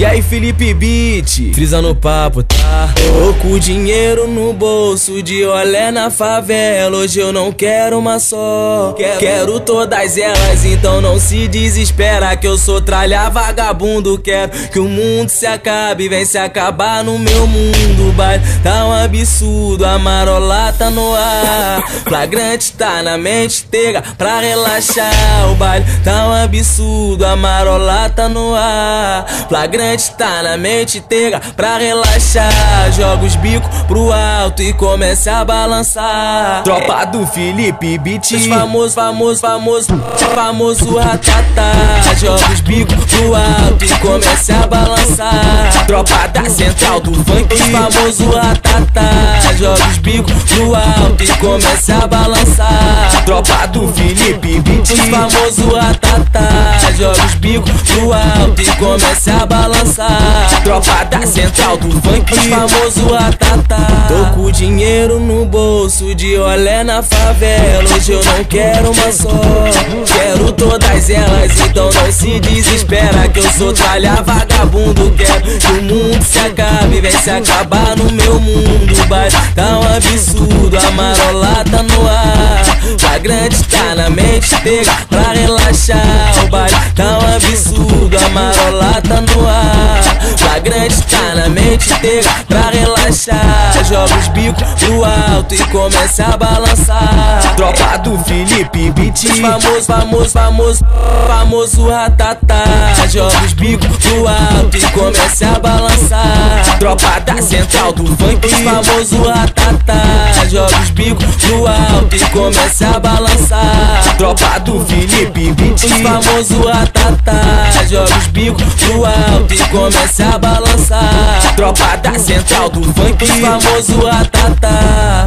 E aí, Felipe Beat, frisa no papo, tá? Tô com dinheiro no bolso, de olé na favela. Hoje eu não quero uma só, quero todas elas. Então não se desespera que eu sou tralha vagabundo. Quero que o mundo se acabe, vem se acabar no meu mundo. Baile tá um absurdo, a marola tá no ar. Flagrante tá na mente, tega pra relaxar. O baile tá um absurdo, a marola tá no ar. Flagrante tá na mente tega pra relaxar. Joga os bicos pro alto e começa a balançar. Tropa do Felipe Beat, famoso, famoso, famoso, famoso ratatá. Joga os bicos pro alto e começa a balançar. Tropa da central do funk, famoso ratatá. Joga os bicos pro alto e começa a balançar. Tropa do Felipe Beat, famoso ratatá. Joga os bicos pro alto e começa a balançar. Tropa da central do funk, famoso Atata. Tô com dinheiro no bolso, de olé na favela. Hoje eu não quero uma só, quero todas elas. Então não se desespera que eu sou tralha vagabundo. Quero que o mundo se acabe, vem se acabar no meu mundo. Mas tá um absurdo, a marola tá no ar. Flagrante tá na mente, pega pra relaxar. Tá um absurdo, a marola tá no ar flagrante tá na mente inteira pra relaxar. Joga os bicos pro alto e começa a balançar. Tropa do Felipe Beat, famoso, famoso, famoso, famoso ratatá. Joga os bicos pro alto e começa a balançar. Tropa da central do funk, famoso ratatá. Joga os bicos pro alto e começa a balançar. Tropa do Felipe Beat, famoso ratatá. Joga os bicos pro alto e começa a balançar. Tropa da central do funk, famoso Atata.